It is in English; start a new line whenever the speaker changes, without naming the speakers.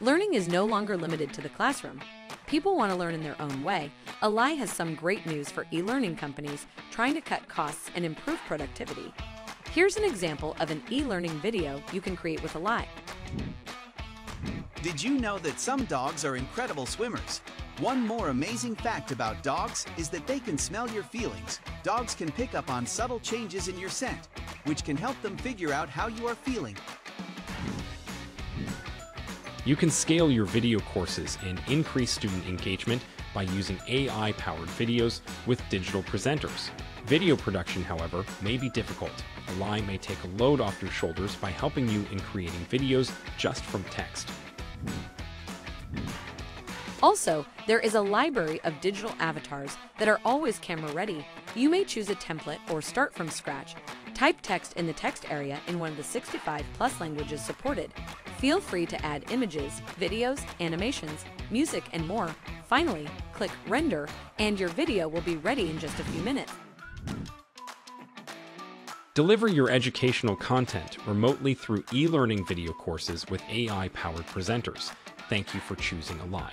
Learning is no longer limited to the classroom. People want to learn in their own way. Elai has some great news for e learning companies trying to cut costs and improve productivity. Here's an example of an e learning video you can create with Elai.
Did you know that some dogs are incredible swimmers? One more amazing fact about dogs is that they can smell your feelings. Dogs can pick up on subtle changes in your scent, which can help them figure out how you are feeling.
You can scale your video courses and increase student engagement by using AI-powered videos with digital presenters. Video production, however, may be difficult. Elai may take a load off your shoulders by helping you in creating videos just from text.
Also, there is a library of digital avatars that are always camera ready. You may choose a template or start from scratch. Type text in the text area in one of the 65 plus languages supported. Feel free to add images, videos, animations, music, and more. Finally, click Render, and your video will be ready in just a few minutes.
Deliver your educational content remotely through e-learning video courses with AI-powered presenters. Thank you for choosing Elai.